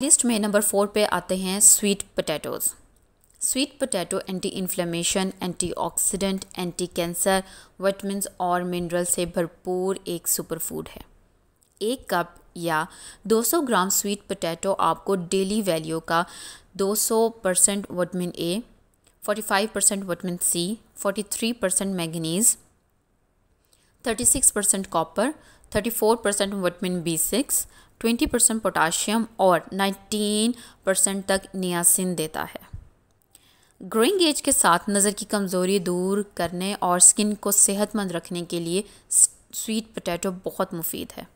List में number four पे आते हैं sweet potatoes. Sweet potato anti inflammation antioxidant anti cancer vitamin और मिनरल से भरपूर एक सुपर फ़ूड है। एक कप या 200 ग्राम स्वीट पोटैटो आपको डेली वैल्यू का 200 percent vitamin A 45 percent vitamin C 43 percent manganese 36 percent copper 34 percent vitamin B six twenty percent potassium और नाइनटीन परसेंट तक नियासिन देता है। ग्रोइंग एज के साथ नज़र की कमज़ोरी दूर करने और स्किन को सेहतमंद रखने के लिए स्वीट पोटैटो बहुत मुफीद है।